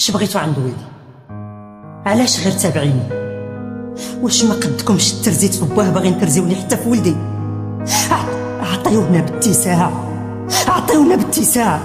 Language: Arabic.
اش بغيتو عند ولدي علاش غير تابعيني؟ واش ما قدكمش الترزيت في بواه باغي نترزيوني حتى في ولدي عطيونا بالتساع. عطيونا بالتساع.